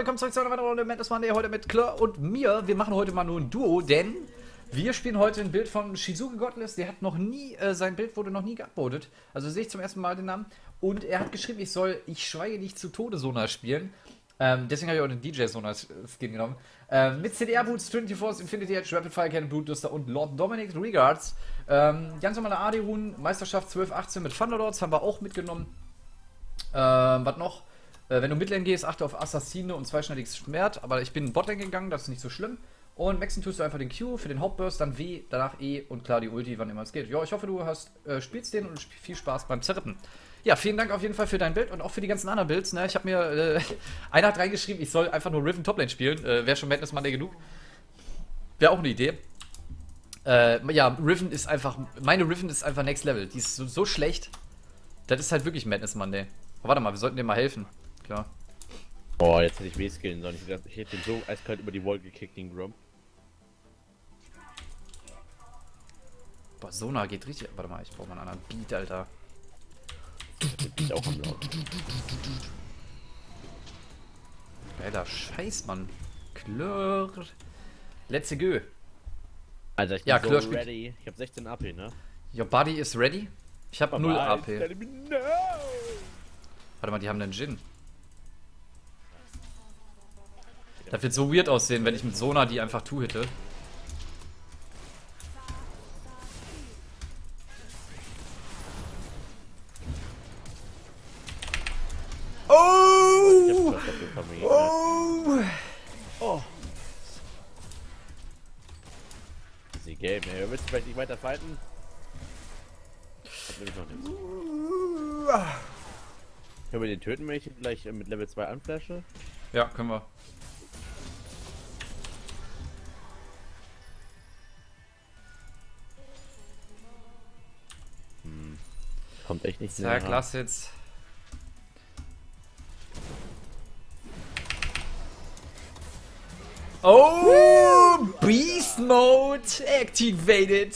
willkommen zurück zu einer weiteren Runde Madness Monday. Heute mit Claire und mir. Wir machen heute mal nur ein Duo, denn wir spielen heute ein Bild von Shizuke Godless. Der hat noch nie, äh, sein Bild wurde noch nie geuploadet. Also sehe ich zum ersten Mal den Namen. Und er hat geschrieben, ich soll Ich schweige nicht zu Tode Sona spielen. Ähm, deswegen habe ich auch den DJ Sona Skin genommen. Ähm, mit CDR Boots, Trinity Force, Infinity Edge, Rapid Fire Cannon, Blutduster und Lord Dominic Regards. Ähm, ganz normale AD Rune, Meisterschaft 12-18 mit Thunderlords haben wir auch mitgenommen. Ähm, was noch? Äh, wenn du Midlane gehst, achte auf Assassine und zweischneidiges Schwert. Aber ich bin Botlane gegangen, das ist nicht so schlimm. Und Maxen tust du einfach den Q für den Hauptburst, dann W, danach E und klar die Ulti, wann immer es geht. Ja, ich hoffe, du hast, äh, spielst den und viel Spaß beim Zerrippen. Ja, vielen Dank auf jeden Fall für dein Bild und auch für die ganzen anderen Builds. Ne? Ich habe mir, äh, einer hat reingeschrieben, ich soll einfach nur Riven Toplane spielen. Äh, Wäre schon Madness Monday genug. Wäre auch eine Idee. Äh, ja, Riven ist einfach, meine Riven ist einfach Next Level. Die ist so, so schlecht. Das ist halt wirklich Madness Monday. Oh, warte mal, wir sollten dir mal helfen. Klar. Boah, jetzt hätte ich W-Skillen sollen. Ich, dachte, ich hätte den so eiskalt über die Wall gekickt, den Grom. Boah, Sona geht richtig. Warte mal, ich brauche mal einen anderen Beat, Alter. Ich auch am Laut. Geiler Scheiß, Mann. Klör. Let's go. Alter, ich bin Ja, so Klör ready. Ich hab 16 AP, ne? Your body is ready. Ich habe 0 Bye-bye. AP. Warte mal, die haben einen Jin. Das wird so weird aussehen, wenn ich mit Sona die einfach two-hitte. Oh! Mal gegeben. Oh! Easy Game, ey. Willst du vielleicht nicht weiter fighten? Noch nichts. Können wir den töten, wenn ich ihn gleich äh, mit Level 2 anflashe? Ja, können wir. Kommt echt nicht Zack, näher. lass jetzt. Oh! Beast Mode activated!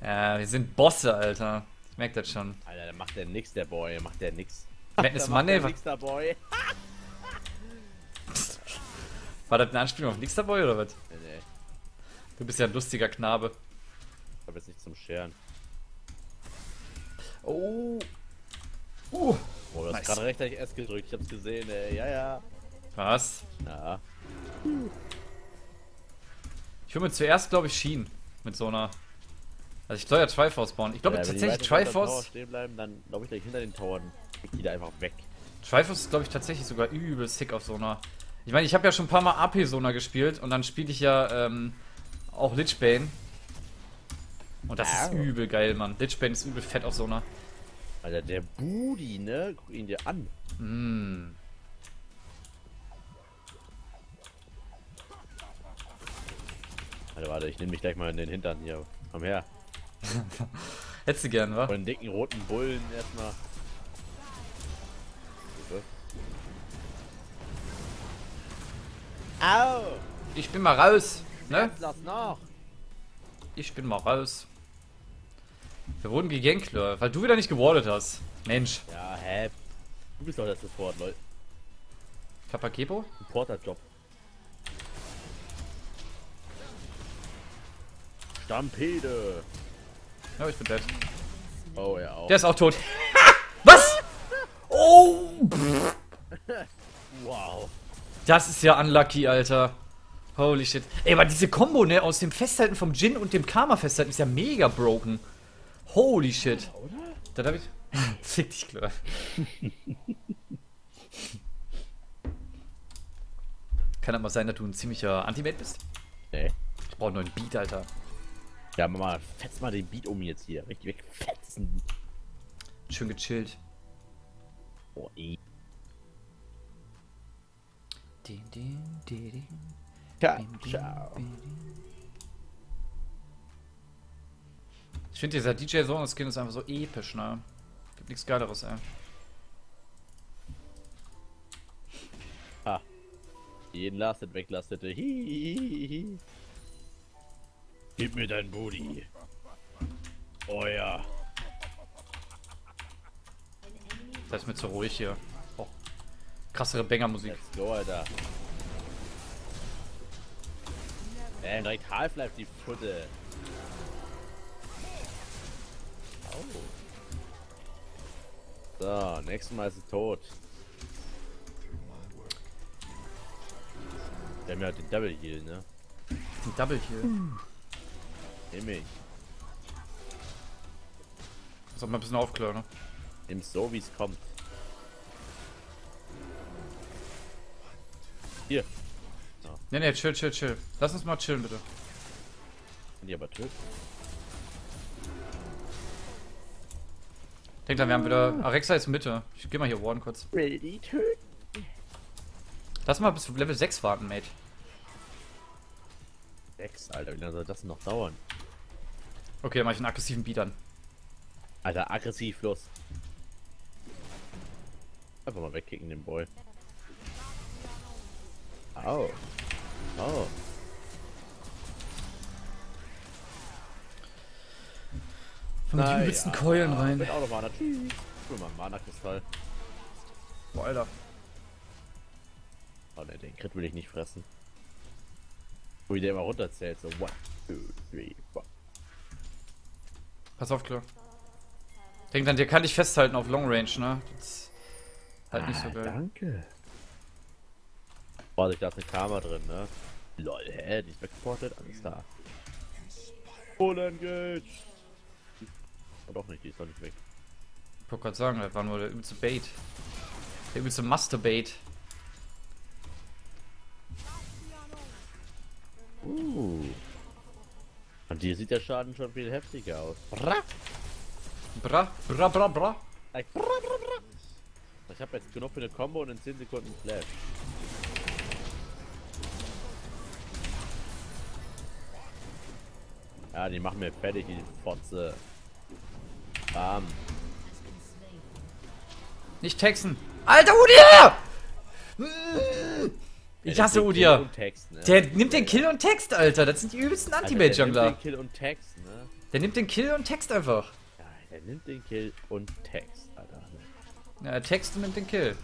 Ja, wir sind Bosse, Alter. Ich merk das schon. Alter, der macht der nix, der Boy. Macht der nix. Madness was, nix, der Boy. war das eine Anspielung auf Nixterboy oder was? Nee, nee. Du bist ja ein lustiger Knabe. Ich hab jetzt nicht zum Scheren. Oh! Uh! Oh, du hast Nice. gerade rechtzeitig S gedrückt. Ich hab's gesehen, ey. Ja, ja. Was? Ja. Ich will mir zuerst, glaube ich, Sheen mit so einer. Also ich soll ja Triforce bauen. Ich glaube ja, wenn die tatsächlich Triforce. stehen bleiben, dann glaube ich gleich hinter den Towern. Die da einfach weg. Triforce ist, glaube ich, tatsächlich sogar übel sick auf Sona. Ich meine, ich habe ja schon ein paar Mal AP-Sona gespielt und dann spiele ich ja ähm, auch Lichbane. Und das ist Au. übel geil, Mann. Lichbane ist übel fett auf Sona. Alter, der Booty, ne? Guck ihn dir an. Mm. Alter, warte, ich nehme mich gleich mal in den Hintern hier. Komm her. Hättest du gern, wa? Von den dicken roten Bullen erstmal. Au! Ich bin mal raus. Ne? Ich bin mal raus. Wir wurden gegankt, Lör, weil du wieder nicht gewardet hast. Mensch. Ja, hä? Du bist doch der Support, Leute. Kapakepo? Supporter-Job. Stampede! Ja, ich bin dead. Oh, ja, auch. Der ist auch tot. Was? Oh! wow. Das ist ja unlucky, Alter. Holy shit. Ey, aber diese Combo, ne, aus dem Festhalten vom Jin und dem Karma festhalten ist ja mega broken. Holy shit. Oder? Das hab ich. Fick dich, klar. Kann aber sein, dass du ein ziemlicher Anti-Mate bist. Nee. Ich brauche einen neuen Beat, Alter. Ja, Mama, fetz mal den Beat um jetzt hier. Richtig wegfetzen. Schön gechillt. Oh, ey. Din, din, din, din. Ja, Din, din, ciao. din, din. Ich finde dieser DJ Zone Skin ist einfach so episch, ne? Gibt nichts geileres, ey. Ha. Jeden lastet, weglastete. Hihihihi. Gib mir dein Booty. Oh ja. Das ist mir zu ruhig hier. Oh. Krassere Banger-Musik. Let's go, Alter. Äh, direkt Half-Life, die Putte. So, nächstes Mal ist sie tot. Wir haben ja den Double Heal, ne? Ein Double Kill. Nimm ich. Soll mal ein bisschen aufklären, ne? Nimm so, wie es kommt. Hier. Ne, ne, chill, chill, chill. Lass uns mal chillen, bitte. Kann die aber töten. Denk dran, wir haben wieder. Arexa ist Mitte. Ich geh mal hier warden kurz. Will die töten? Lass mal bis Level 6 warten, Mate. Sechs, Alter, wie lange soll das noch dauern? Okay, dann mach ich einen aggressiven Beat an. Alter, aggressiv, los. Einfach mal wegkicken, den Boy. Au. Oh. Von den übelsten Keulen rein. Bin auch noch Mana. Tschüss. Guck mal, Mana-Kristall. Boah, Alter. Oh ne, den Crit will ich nicht fressen. Wo ich der immer runterzählt, so 1, 2, 3, 4. Pass auf, klar. Denk dran, dir kann dich festhalten auf Long Range, ne? Das ist halt nicht so geil. Danke. Boah, da ist eine Karma drin, ne? Lol, hä? Die ist weggeportet? Alles klar. Full Engage! Oh, doch nicht, die ist doch nicht weg. Ich wollte gerade sagen, das war nur der übelste Bait. Der übelste Master-Bait. Uh. Und dir sieht der Schaden schon viel heftiger aus. Bra. Bra, bra, bra, bra. Like, brr, brr, brr. Ich habe jetzt genug für eine Combo und in 10 Sekunden Flash. Ja, die machen mir fertig, die Fotze. Bam. Nicht texten. Alter, Udia! Mm. Ich hasse Text, ne? Der nimmt den Kill und Text, Alter. Das sind die übelsten Alter, der nimmt Anti-Bait-Jungler. den Kill und Text, ne? Der nimmt den Kill und Text einfach. Ja, der nimmt den Kill und Text, Alter. Ja, er textet und nimmt den Kill.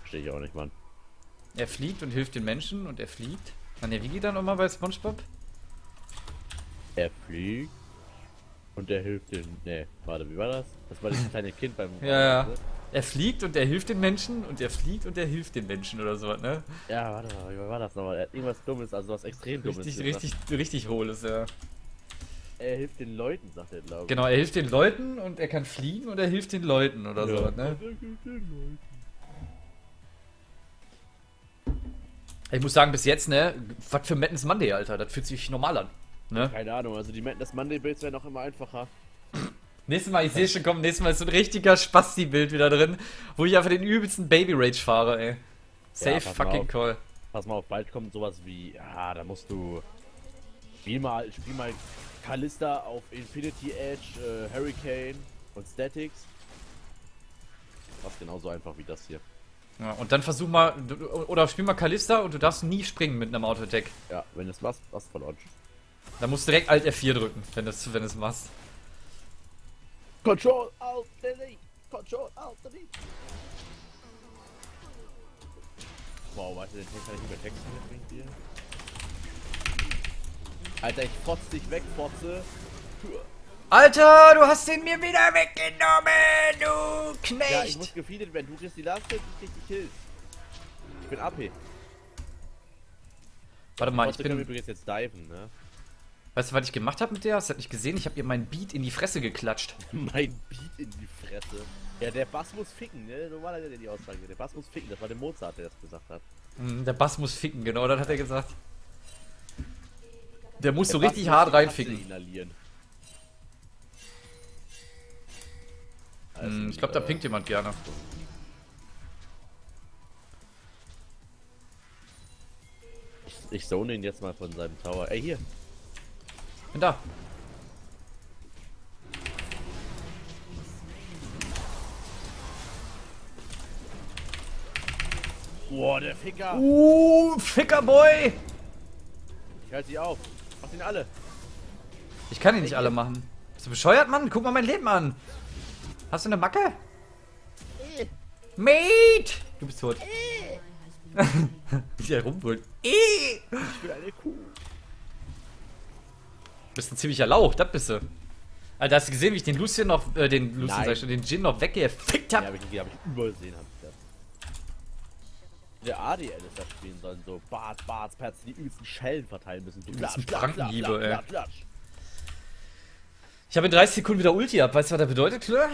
Verstehe ich auch nicht, Mann. Er fliegt und hilft den Menschen und er fliegt. Mann, ja, wie geht er nochmal bei Spongebob? Er fliegt und er hilft den. Ne, warte, wie war das? Das war dieses kleine Kind beim. Ja, ja. Er fliegt und er hilft den Menschen und er fliegt und er hilft den Menschen oder so, ne? Ja, warte mal, wie war das nochmal? Er hat irgendwas Dummes, also was extrem Dummes. Richtig, richtig, richtig hohles, ja. Er hilft den Leuten, sagt er, glaube ich. Genau, er hilft den Leuten und er kann fliegen und er hilft den Leuten oder so, Ja. ne? Er hilft den Leuten. Ich muss sagen, bis jetzt, ne? Was für Madness Monday, Alter. Das fühlt sich normal an. Ne? Keine Ahnung, also die Madness Monday Builds werden auch immer einfacher. Nächstes Mal, ich sehe schon kommen, nächstes Mal ist so ein richtiger Spasti-Bild wieder drin, wo ich einfach den übelsten Baby Rage fahre, ey. Safe mal fucking call. Pass mal auf, bald kommt sowas wie, ja, da musst du. Spiel mal, spiel mal Callista auf Infinity Edge, äh, Hurricane und Statics. Fast genauso einfach wie das hier. Ja, und dann versuch mal, oder spiel mal Kalista und du darfst nie springen mit einem Auto-Attack. Ja, wenn du es machst, hast du verloren. Da musst du direkt Alt F4 drücken, wenn du es wenn machst. Control Alt Delete! Control Alt Delete! Wow, warte, den Text kann ich nicht mehr texten mit wegen dir. Alter, ich fotz dich weg, Fotze. Alter, du hast den mir wieder weggenommen, du Knecht! Ja, ich muss gefeedet werden. Du kriegst die Last Hit, ich krieg die Kills. Ich bin AP. Warte mal, ich Fotze bin. übrigens jetzt diven, ne? Weißt du, was ich gemacht habe mit der? Hast du das nicht gesehen? Ich habe ihr meinen Beat in die Fresse geklatscht. Mein Beat in die Fresse. Ja, der Bass muss ficken, ne? So war das ja die Aussage. Der Bass muss ficken. Das war der Mozart, der das gesagt hat. Hm, Der Bass muss ficken, genau, das hat er gesagt. Der muss Der so Bass richtig muss hart reinficken. Inhalieren. Hm, ich glaube, da äh, pinkt jemand gerne. Ich, ich zone ihn jetzt mal von seinem Tower. Ey, hier. Bin da. Boah, der Ficker. Uh, Fickerboy! Ich halte sie auf. Mach ihn alle. Ich kann die nicht alle machen. Bist du bescheuert, Mann? Guck mal mein Leben an. Hast du eine Macke? Mate! Du bist tot. Wie der rumbrüllt. Ich bin eine Kuh. Du bist ein ziemlicher Lauch, das bist du. Alter, hast du gesehen, wie ich den Lucien noch, äh, den Lucien, Nein. sag ich schon, den Jin noch weggefickt Ja, hab? hab ich, hab ich übersehen, hab ich das. Der ADL ist das spielen sollen, so Bart, Bart, Perz, die übelsten Schellen verteilen müssen. So übelsten klatsch, klatsch, ey. klatsch, klatsch. Ich habe in 30 Sekunden wieder Ulti ab. Weißt du, was das bedeutet, Klör?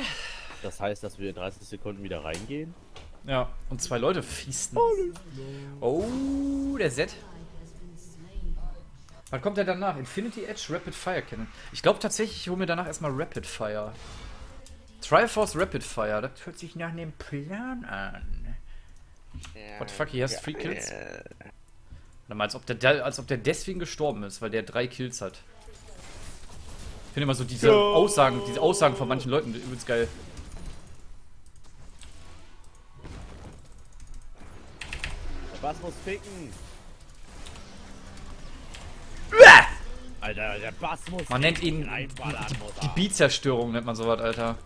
Das heißt, dass wir in 30 Sekunden wieder reingehen. Ja, und zwei Leute fiesten. Oh, der Set. Was kommt denn danach? Infinity Edge, Rapid Fire Cannon. Ich glaube tatsächlich, ich hole mir danach erstmal Rapid Fire. Triforce Rapid Fire, das hört sich nach einem Plan an. What the fuck, he has three kills? Warte mal, als ob, der, als ob der deswegen gestorben ist, weil der drei Kills hat. Ich finde immer so diese Go! Aussagen, diese Aussagen von manchen Leuten übelst geil. Bass muss ficken. Alter, der Bass muss Man nennt ihn er. Beatzerstörung, nennt man sowas, Alter.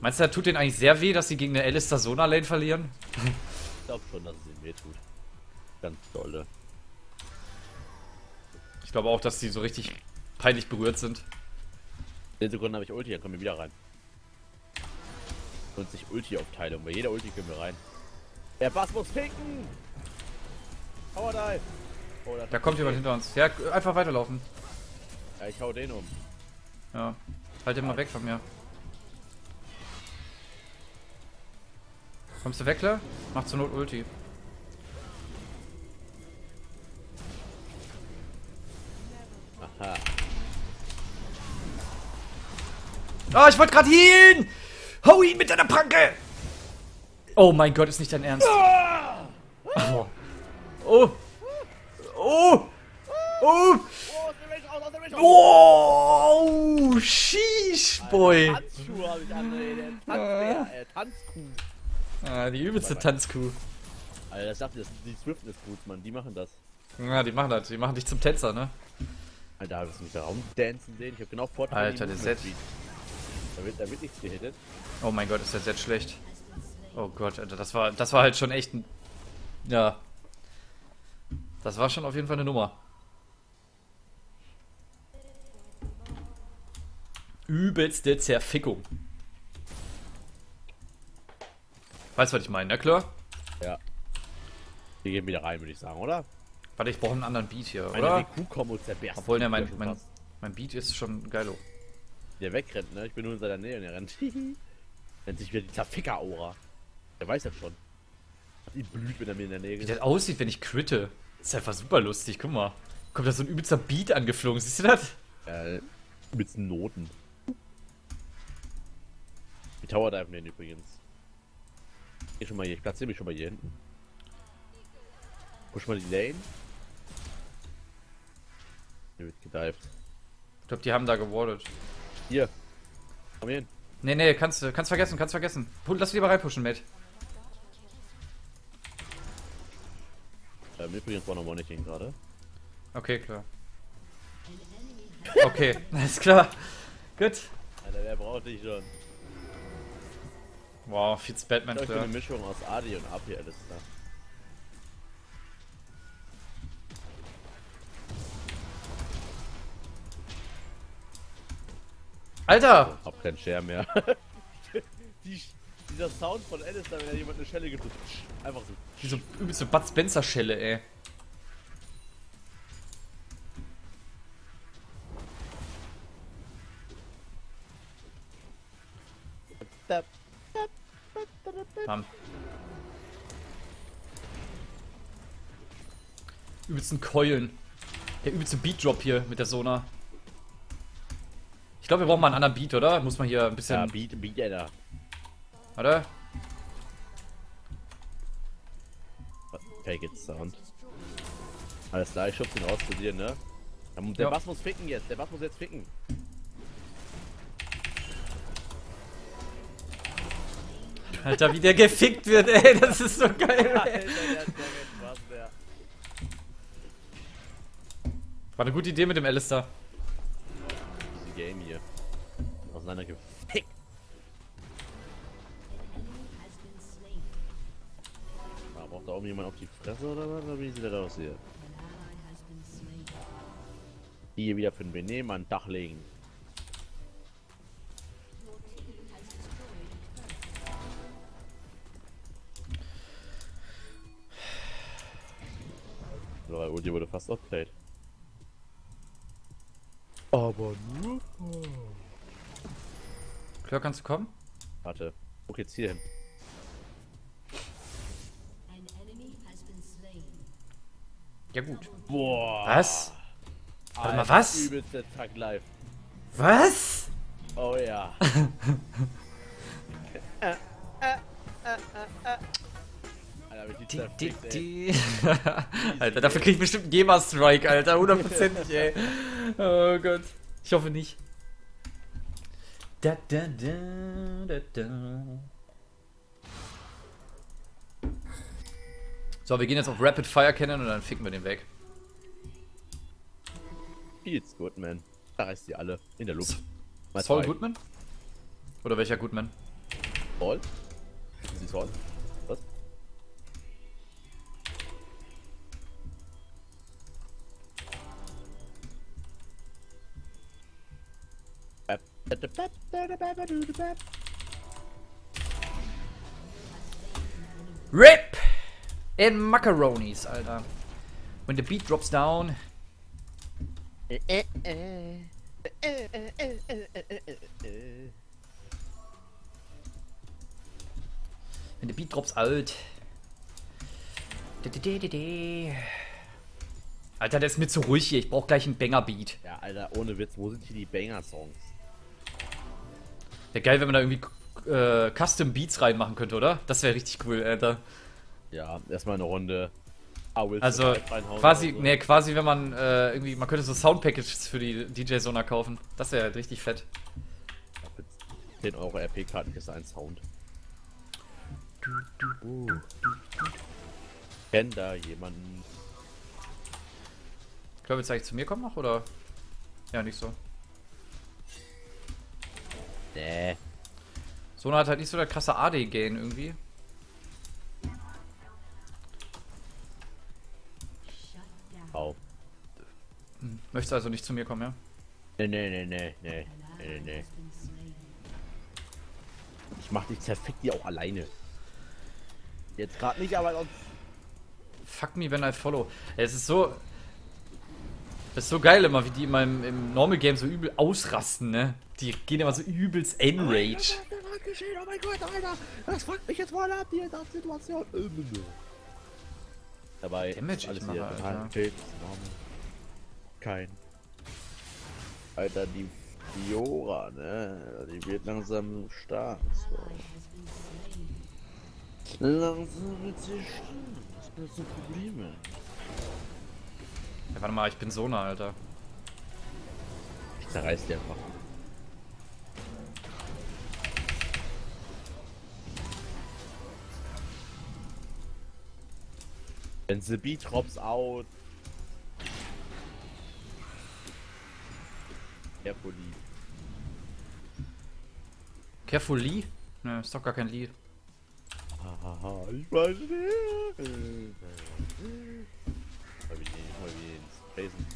Meinst du, das tut denen eigentlich sehr weh, dass sie gegen eine Alistair Sona Lane verlieren? Ich glaube schon, dass es ihm wehtut. Ganz dolle. Ich glaube auch, dass sie so richtig peinlich berührt sind. 10 Sekunden habe ich Ulti, dann kommen wir wieder rein. Und sich Ulti-Aufteilung. Bei jeder Ulti können wir rein. Der Bass muss ficken! Power Dive! Oh, Da kommt jemand hinter uns. Ja, einfach weiterlaufen. Ja, ich hau den um. Ja. Halt den mal weg von mir. Kommst du weg, klar? Mach zur Not Ulti. Aha. Oh, ich wollte gerade healen! Hau ihn mit deiner Pranke! Oh mein Gott, ist nicht dein Ernst. Oh. Oh. Oh. Oh. Oh! Oh. Sheesh, boy. Tanzschuhe habe ich an, ey, der Tanzbär, äh, Tanzkuh. Ah, die übelste Tanzkuh. Alter, das das sind die Swiftness-Boots, Mann, die machen das. Ja, die machen das. Die machen dich zum Tänzer, ne? Alter, hast du mich da rumdancen sehen? Ich hab genau vor Alter, der Set. Da wird, da wird nichts gehittet. Oh mein Gott, ist der Set schlecht. Oh Gott, Alter, das war, das war halt schon echt ein. Ja. Das war schon auf jeden Fall eine Nummer. Übelste Zerfickung. Weißt du, was ich meine, ne, klar? Ja. Wir gehen wieder rein, würde ich sagen, oder? Warte, ich brauche einen anderen Beat hier, Meine oder? DQ-Kombo zerberst. Obwohl, ne, mein, mein, mein Beat ist schon geilo. Der wegrennt, ne? Ich bin nur in seiner Nähe und er rennt. Nennt sich wieder die Zerficker-Aura. Der weiß das schon. Ihn blüht, wenn er mir in der Nähe Wie ist. das aussieht, wenn ich critte. Das ist einfach super lustig, guck mal. Kommt da so ein übelster Beat angeflogen, siehst du das? Äh, mit Noten. Die Tower diven den übrigens. Geh schon mal hier, ich platziere mich schon mal hier hinten. Push mal die Lane. Hier wird gedived. Ich glaube, die haben da gewardet. Hier. Komm hier hin. Nee, nee, kannst du kannst vergessen, kannst vergessen. Lass lieber reinpushen, Mate. Ähm, übrigens war noch Monitoring gerade. Okay, klar. Okay, alles klar. Gut. Alter, wer braucht dich schon? Wow, Fitz Batman, Ich eine Mischung aus Adi und AP Alistair. Alter! Hab keinen Share mehr. Die, dieser Sound von Alistair, wenn er jemand eine Schelle gibt. Einfach so. Diese übelste Bud Spencer-Schelle, ey. Tap. Bam. Übelsten Keulen. Der übelste Beat-Drop hier mit der Sona. Ich glaube, wir brauchen mal einen anderen Beat, oder? Muss man hier ein bisschen. Ja, Beat, Beat, Alter. Oder? Fake it Sound. Alles klar, ich schub's ihn raus zu dir, ne? Der, Ja. Bass muss ficken jetzt, der Bass muss jetzt ficken. Alter, wie der gefickt wird, ey. Das ist so geil, Alter, der, der, Bass, der. War eine gute Idee mit dem Alistair. Easy Game hier. Auseinandergefickt. Da irgendjemand auf die Fresse oder was? Oder wie sieht das aus hier? Die hier wieder für ein Benehmen an Dach legen. So, Ulti wurde fast outplayed. Aber nur. Klör, kannst du kommen? Warte. Guck jetzt hier hin. Ja gut. Boah. Was? Warte mal, Alter, was? Übelste Tag live. Was? Oh ja. Alter, Die, die, die. Dafür krieg ich bestimmt einen GEMA-Strike, Alter. Hundertprozentig, ey. Oh Gott. Ich hoffe nicht. Da, da, da, da, da. So, wir gehen jetzt auf Rapid Fire Cannon und dann ficken wir den weg. Feels good, man. Da reißt die alle in der Luft. Mal Saul zwei. Goodman? Oder welcher Goodman? Saul? Sie Saul? Was? RIP! In Macaronis, Alter. When the beat drops down. Wenn der Beat drops out. Alter, der ist mir zu ruhig hier. Ich brauch gleich einen Banger-Beat. Ja, Alter, ohne Witz, wo sind hier die Banger-Songs? Wäre geil, wenn man da irgendwie äh, Custom Beats reinmachen könnte, oder? Das wäre richtig cool, Alter. Ja, erstmal eine Runde. Also quasi, so. nee, quasi, wenn man äh, irgendwie, man könnte so Soundpackages für die DJ-Sona kaufen. Das wäre halt richtig fett. Für 10 Euro RP-Karten du einen Sound. Uh. Kenn da jemanden? Ich glaube, jetzt eigentlich zu mir kommen noch, oder? Ja, nicht so. Nee. Sona hat halt nicht so der krasse AD-Gain irgendwie. Möchtest also nicht zu mir kommen, ja? Nee, nee, nee, nee, nee, nee, nee. Ich mach dich zerfick die auch alleine. Jetzt gerade nicht, aber sonst. Fuck me when I follow. Es ist so. Das ist so geil immer, wie die immer im, im Normal Game so übel ausrasten, ne? Die gehen immer so übelst Enrage. Oh mein Gott, Alter! Das fuckt mich jetzt voll ab, die Situation. Dabei Damage ist alles ich hier mache, total Alter. Okay, das ist normal. Kein. Alter, die Fiora, ne? Die wird langsam stark. So. Langsam wird sie stark. Das sind so Probleme. Ja, warte mal, ich bin Sona, Alter. Ich zerreiß die einfach. Wenn the beat drops out. Carefully. Careful Lee? Ne, ist doch gar kein Lee. Hahaha, ich weiß nicht. Mal wie den, mal wie den Jason.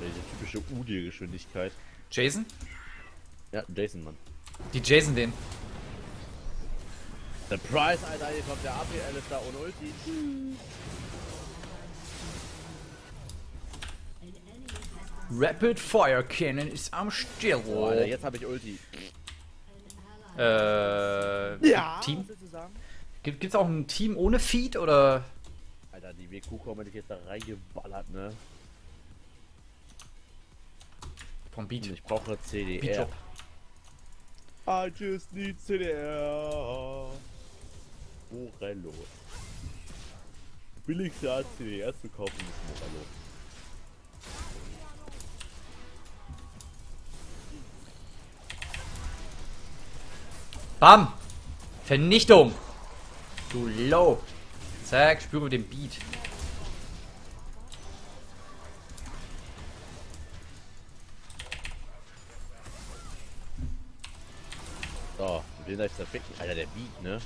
Diese typische Udir-Geschwindigkeit. Jason? Ja, Jason, Mann. Die Jason den. Surprise, Alter, hier kommt der APL ist da ohne Ulti. Rapid Fire Cannon ist am Start. Oh, Alter, jetzt habe ich Ulti. Äh, Team? du sagen? Gibt, gibt's auch ein Team ohne Feed oder? Alter, die WQ kommen ich jetzt da reingeballert, ne? Vom Beat. Ich brauche CDR. I just need CDR. Morello. Billigste als CDR zu kaufen ist Morello. Bam! Vernichtung! Du Low! Zack, spüre den Beat. So, und den gleich zerficken. Alter, der Beat, ne?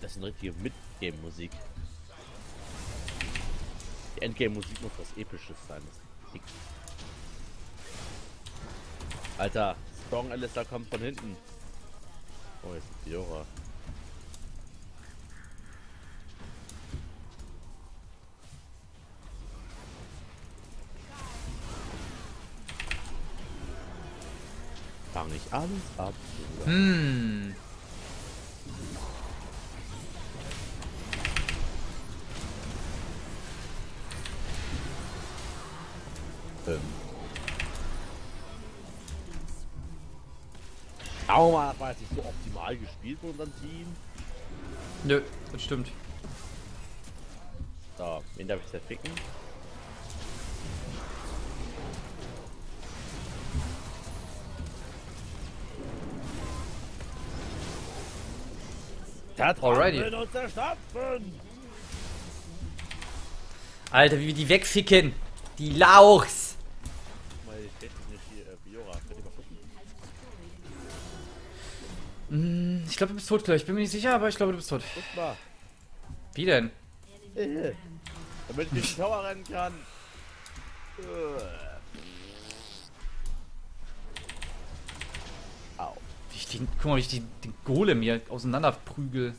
Das ist eine richtige Midgame-Musik. Die Endgame-Musik muss was Episches sein. Das ist Alter, Strong Alistair kommt von hinten. Oh, jetzt ist Fiora. Fang ich alles ab. Hm. Wir mal, das war jetzt nicht so optimal gespielt von unserem Team. Nö, das stimmt. So, wen darf ich zerficken? Alrighty. Vertrauen uns! Alter, wie wir die wegficken. Die Lauchs. Ich glaube, du bist tot, Claire. Ich bin mir nicht sicher, aber ich glaube, du bist tot. Guck mal. Wie denn? Äh, Damit ich den Tower rennen kann. Äh. Au. Wie ich den, guck mal, wie ich die, den Golem hier auseinanderprügel.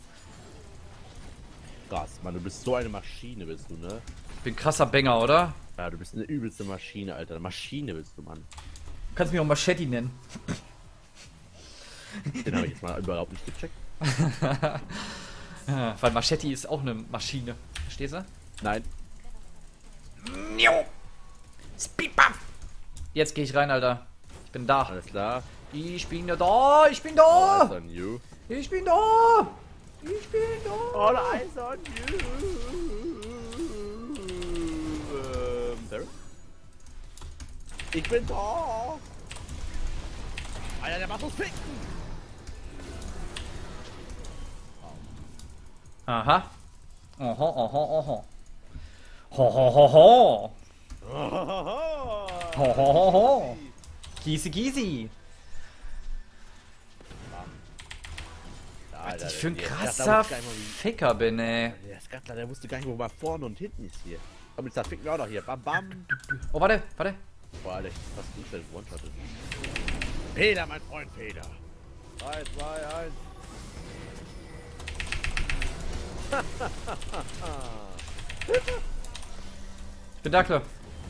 Krass, Mann, du bist so eine Maschine, bist du, ne? Bin krasser Banger, oder? Ja, du bist eine übelste Maschine, Alter. Maschine bist du, Mann. Du kannst mich auch Machete nennen. Den habe ich jetzt mal überhaupt nicht gecheckt. Weil Machete ist auch eine Maschine. Verstehst du? Nein. Speedbuff! Jetzt gehe ich rein, Alter. Ich bin da. Alles klar. Ich bin da. Ich bin All eyes da. on you. Ich bin da. Ich bin da. All eyes on you. Ähm, Barry? Ich bin da. Alter, der macht uns ficken. Aha. Aha, aha, aha. Ho, ho, ho, ho. Ho, ho, ho, ho. Giesi, giesi. Was ich für ein krasser nicht Ficker bin, ey. Der Skatler, der wusste gar nicht, wo mal vorne und hinten ist hier. Komm, jetzt ficken wir auch noch hier. Bam, bam. Oh, warte, warte. Boah, Alter, ich fast Instant One-Shotted. Feder, mein Freund, Feder. 3, 2, 1. Ich bin da, klar.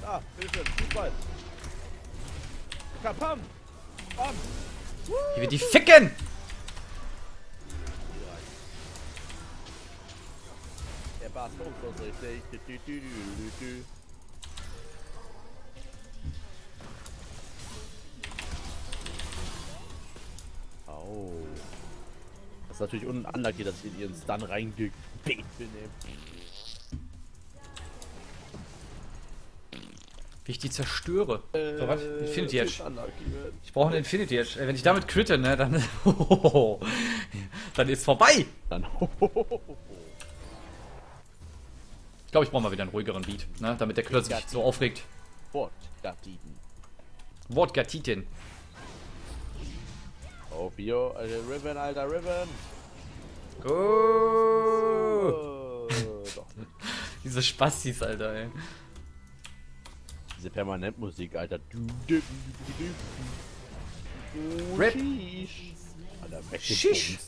Ah, bitteschön, Fußball. Kapam. Bam. Wie wir die ficken! Der Bass kommt so richtig. Du, Das ist natürlich unlucky, dass ich in ihren Stun reingebeten bin. ey. Wie ich die zerstöre. So, was? Infinity Edge. Äh. Ich brauche einen Infinity Edge. Ey, Wenn ich damit critte, ne, dann... dann ist vorbei. Dann Ich glaube, ich brauche mal wieder einen ruhigeren Beat, ne, damit der Klötz sich nicht so aufregt. Fort, Gatiden. Oh, Bio, Alter, Riven, alter Riven. Oh. Oh, doch. Diese Spastis, Alter, ey. Diese Permanentmusik, Alter. Du, du, du, du, du. Rip. Alter, Shish.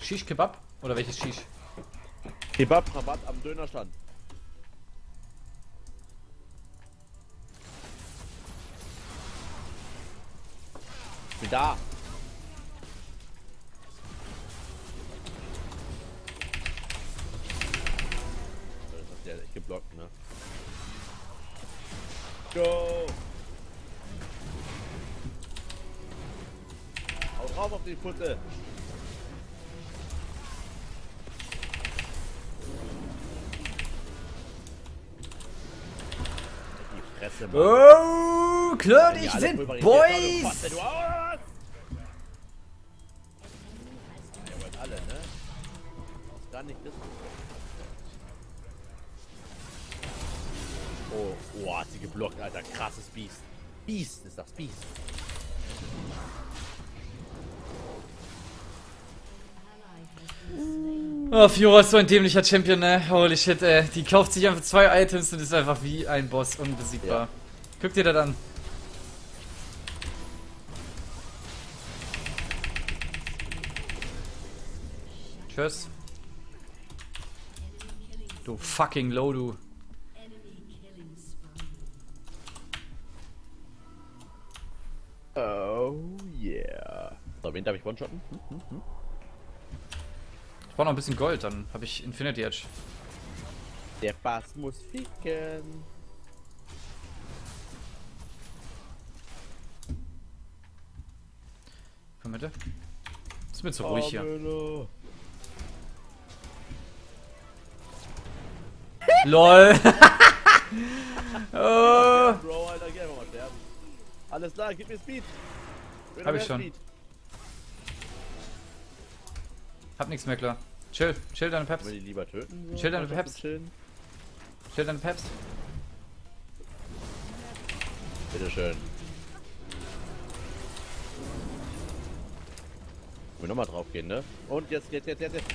Shish Kebab? Oder welches Shish? Kebab-Rabatt am Dönerstand. Ich bin da. Go! Hau drauf auf die Putte! Die Fresse, Mann. Oh, die ich sind Boys! Oh, Fiora ist so ein dämlicher Champion, ne? Holy shit, ey. Die kauft sich einfach zwei Items und ist einfach wie ein Boss unbesiegbar. Ja. Guck dir das an. Tschüss. Du fucking low, du. Oh yeah. So, wen darf ich one-shotten? Hm, hm, hm. Ich brauche noch ein bisschen Gold, dann habe ich Infinity Edge. Der Bass muss ficken. Komm bitte. Ist mir zu ruhig hier. Pamela. LOL. oh. Bro, Alter, geh einfach mal sterben. Alles klar, gib mir Speed. Hab ich schon. Speed. Hab nichts mehr klar. Chill, chill deine Peps. Will die lieber töten? Chill deine Peps. chillen? Chill deine Peps. Bitteschön. Wir nochmal drauf gehen, ne? Und jetzt, jetzt, jetzt, jetzt, jetzt.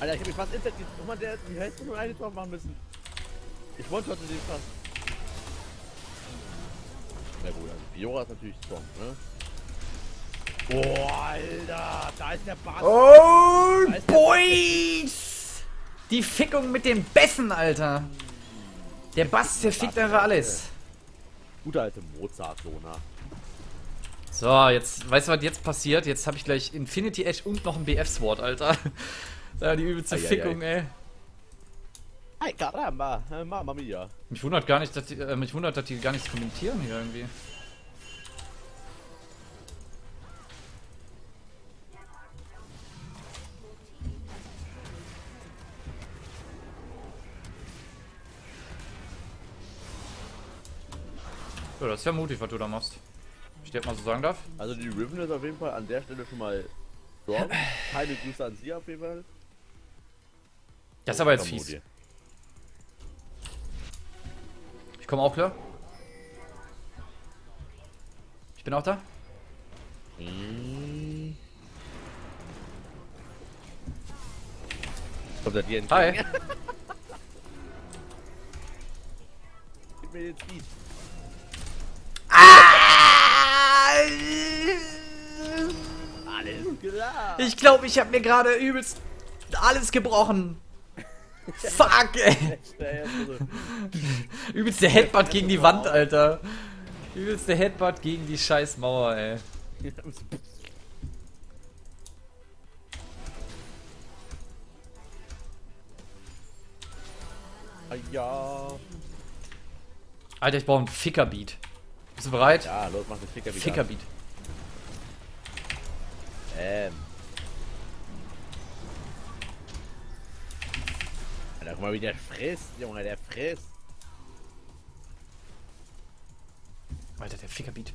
Alter, ich hab mich fast instant. Guck mal, der, heißt du nur eine Tor machen müssen? Ich wollte heute den fast. Na gut, also Fiora ist natürlich strong, ne? Oh, Alter, da ist der Bass. Oh, der Boys! Die Fickung mit dem Bessen, Alter. Der Bass, der fickt einfach alles. Guter alte Mozart-Lona. So, jetzt, weißt du, was jetzt passiert? Jetzt habe ich gleich Infinity Edge und noch ein BF-Sword, Alter. Ja, die übelste Ei, ei, Fickung, ey. Ay, caramba, äh, Mamma mia. Mich wundert gar nicht, dass die, äh, mich wundert, dass die gar nichts kommentieren hier irgendwie. Ja, das ist ja mutig, was du da machst. Ich dir mal so sagen darf. Also die Riven ist auf jeden Fall an der Stelle schon mal strong. Keine Grüße an sie auf jeden Fall. Das ist aber jetzt fies. Ich komme auch klar. Ich bin auch da. Mm. Kommt er dir entgegen? Hi. Gib mir den Speed. Alles klar. Ich glaube, ich habe mir gerade übelst alles gebrochen. Fuck, ey. Übelst der Headbutt gegen die Wand, Alter. Übelst der Headbutt gegen die scheiß Mauer, ey. ja. Alter, ich brauche einen Fickerbeat. Bist du bereit? Ja, los, mach den Ficker wieder. Fickerbeat. Ähm. Alter, guck mal, wie der frisst, Junge, der frisst. Alter, der Fickerbeat.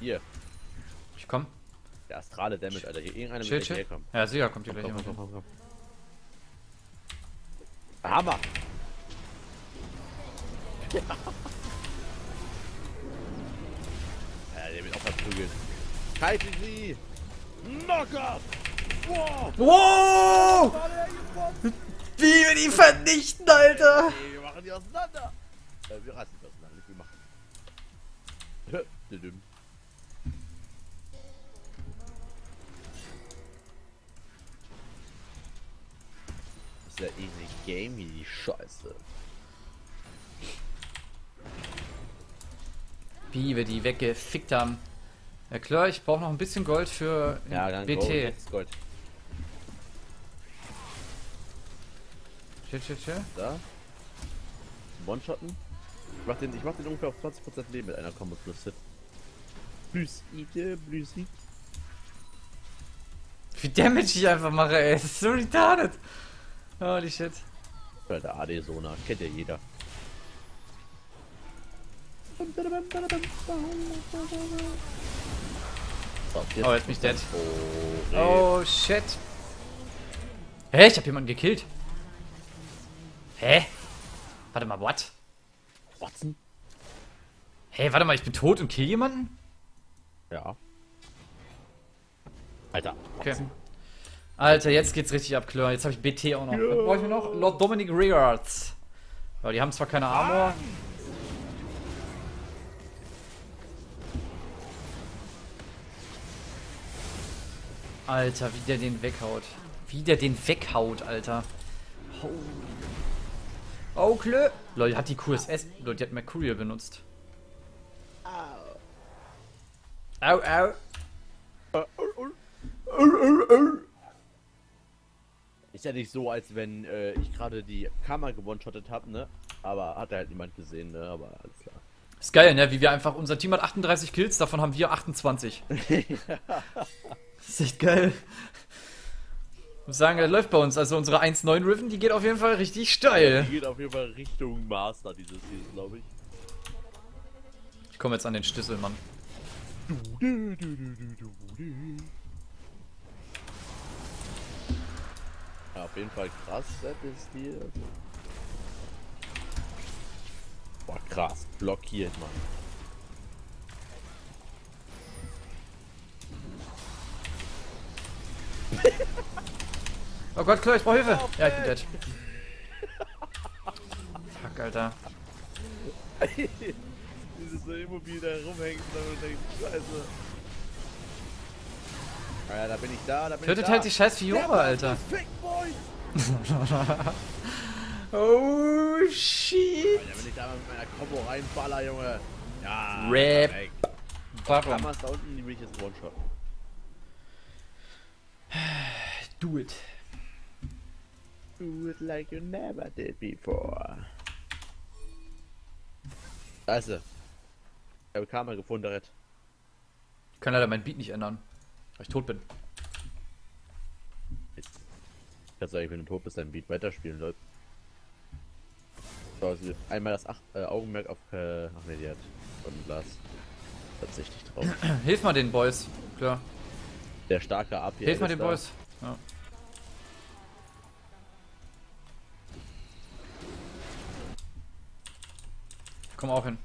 Hier, Ich komm. der astrale Damage, Alter. Hier irgendeiner Chill, mit chill. herkommen. Ja, sicher kommt hier Komm, gleich komm, komm, jemand. komm, komm. Hammer! Ja, der wird auch verprügelt. Halte sie! Knockout! Wow! Wow! Wie wir die vernichten, Alter! Ey, wir machen die auseinander! Äh, wir reißen die auseinander, nicht wir machen. Das ist ja easy game hier, die Scheiße. Wie wir die weggefickt haben. Ja klar, ich brauche noch ein bisschen Gold für Ja, dann BT. Jetzt Gold. Chill, chill, chill. Da. One-Shotten. Ich mach, den, ich mach den ungefähr auf 20% Leben mit einer Combo plus Hit. Blüside, Blüsi. Wie Damage ich einfach mache, ey. Das ist so retarded. Holy shit. Alter, AD-Sona, kennt ja jeder. So, Oh, jetzt bin ich dead. Oh, nee. Oh shit. Hä? Ich hab jemanden gekillt. Hä? Warte mal, what? Watson? Hey, warte mal, ich bin tot und kill jemanden? Ja. Alter. Okay. Alter, jetzt geht's richtig ab, Klör. Jetzt habe ich BT auch noch. Was brauche ich mir noch? Lord Dominic Reards. Ja, die haben zwar keine Armor. Alter, wie der den weghaut. Wie der den weghaut, Alter. Holy. Oh, Klö. Lol, hat die QSS. Lol, die hat Mercurial benutzt. Au, au. Ist ja nicht so, als wenn äh, ich gerade die Kamera gewonshottet habe, ne? Aber hat halt niemand gesehen, ne? Aber alles klar. Ist geil, ne? Wie wir einfach. Unser Team hat 38 Kills, davon haben wir 28. das ist echt geil. Ich muss sagen, das läuft bei uns. Also unsere 1.9 Riven, die geht auf jeden Fall richtig steil. Die geht auf jeden Fall Richtung Master dieses Season, glaube ich. Ich komme jetzt an den Schlüssel, Mann. Ja, auf jeden Fall krass, das ist hier. Boah, krass. Blockiert, Mann. Oh Gott, klar, ich brauche Hilfe. Ja, ich bin dead. Fuck, Alter. Dieses so immobil da rumhängt und dann denkt, scheiße. Ah Ja, da bin ich da, da bin Tötet ich da. halt die scheiß Fiora, Alter. Oh, shit. Ja, wenn ich da mit meiner Combo reinballer, Junge. Ja, Rap. Warum? Da unten, die will ich jetzt one-shot. Do it. Do it like you never did before. Da ist sie. Ich habe Kamera gefunden, Red. Ich kann leider mein Beat nicht ändern, weil ich tot bin. Kannst du eigentlich, wenn du tot bist, dein Beat weiterspielen, Leute. So, also einmal das Ach äh, Augenmerk auf. Äh, ach ne, die hat von Glas tatsächlich drauf. Hilf mal den Boys. Klar. Der starke AP. Hilf mal den da. Boys. Ja. Ich komm auch hin.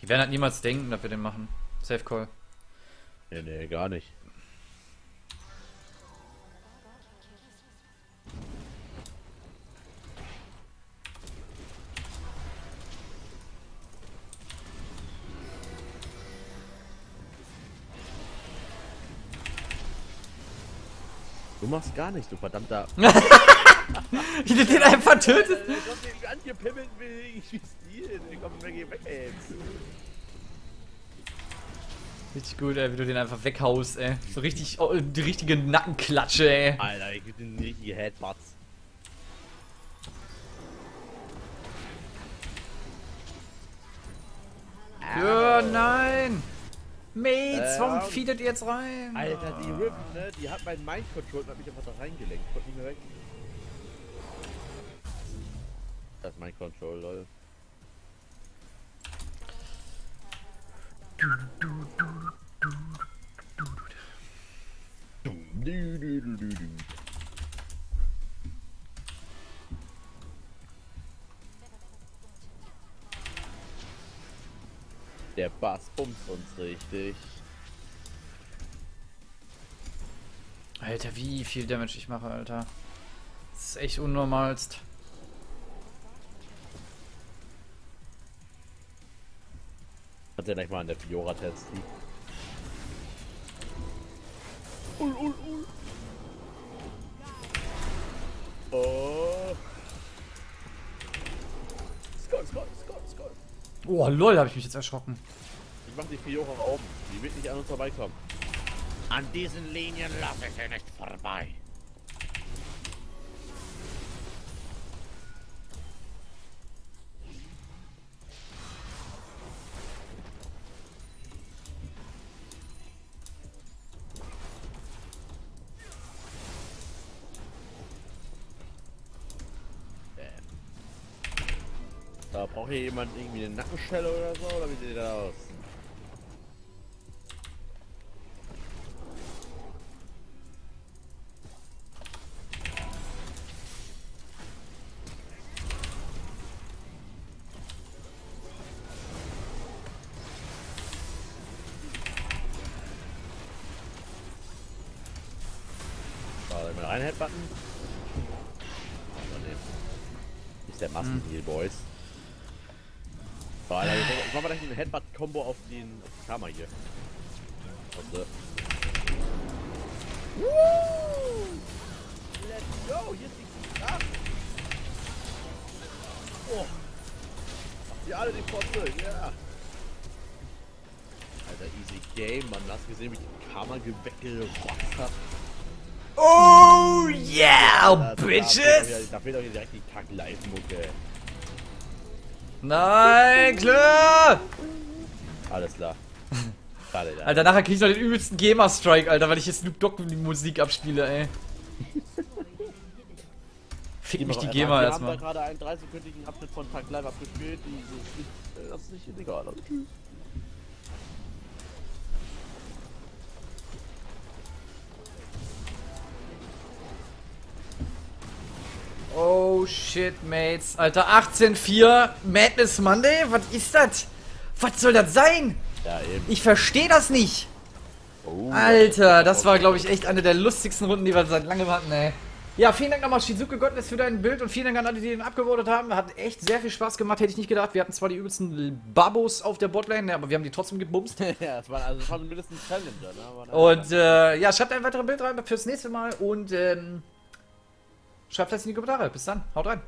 Die werden halt niemals denken, dass wir den machen. Safe Call. Nee, nee, gar nicht. Du machst gar nichts, du verdammter. Wie du den einfach tötest. Der kommt den angepimmelt, ich schieß die, der kommt weg, weg, ey. Richtig gut, ey, wie du den einfach weghaust, ey. So richtig, oh, die richtige Nackenklatsche, ey. Alter, ich geb den richtigen Headbutts. Ja, nein! Mates, Äh, warum feedet ihr jetzt rein? Alter, die Riven, ne, die hat meinen Mind controlled und hat mich einfach da reingelenkt. Konnte nicht mehr weg. Das ist mein Control, lol. Du, du, du, du, du. Der Bass bumst uns richtig. Alter, wie viel Damage ich mache, Alter. Das ist echt unnormalst. Kannst ja gleich mal an der Fiora testen. Ul, ul, ul. Oh. Scott, Scott. Oh, lol, habe ich mich jetzt erschrocken. Ich mach die Fiora oben. Die wird nicht an uns vorbeikommen. An diesen Linien lasse ich sie nicht vorbei. Da braucht hier jemand irgendwie eine Nackenschelle oder so, oder wie sieht das aus? Karma hier. Was? Let's go! Hier ist die Kraft! Oh! Macht sie alle die Fotze, ja! Alter, easy game, Mann. Hast du gesehen, wie die Karma weggerotzt hat? Oh yeah, Da- da- bitches! Da fehlt doch hier- da fehlt doch hier direkt die Kack-Live-Mucke. Nein, klar! Alles klar. Schade, ja. Alter, nachher krieg ich noch den übelsten Gamer-Strike, Alter, weil ich jetzt Snoop Dogg die Musik abspiele, ey. Fick mich die Wir GEMA haben da erstmal. gerade einen 30-sekündigen Abschnitt von Tag Live abgespielt. Die, das, ist nicht, äh, das ist nicht illegal. Also, tschüss. Oh shit, Mates. Alter, 18.4, Madness Monday? Was ist das? Was soll das sein? Ja, eben. Ich verstehe das nicht. Oh, Alter, das war, glaube ich, echt eine der lustigsten Runden, die wir seit langem hatten, ey. Ja, vielen Dank nochmal, Shizuke Gottness, für dein Bild und vielen Dank an alle, die den abgewordet haben. Hat echt sehr viel Spaß gemacht, hätte ich nicht gedacht. Wir hatten zwar die übelsten Babos auf der Botlane, aber wir haben die trotzdem gebumst. ja, das waren, also, das waren mindestens Challenger, ne? Und äh, ja, schreibt ein weiteres Bild rein fürs nächste Mal und ähm, schreibt das in die Kommentare. Bis dann, haut rein.